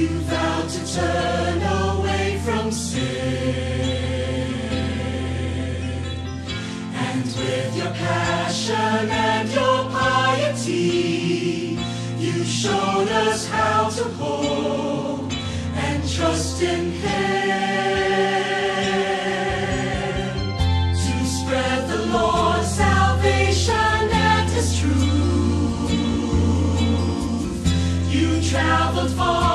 You vowed to turn away from sin. And with your passion and your piety, you showed us how to hope and trust in Him. To spread the Lord's salvation and His truth, you traveled far.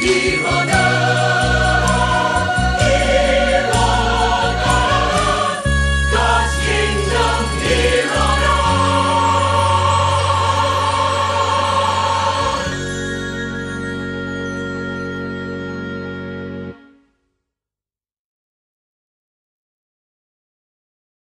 Dios.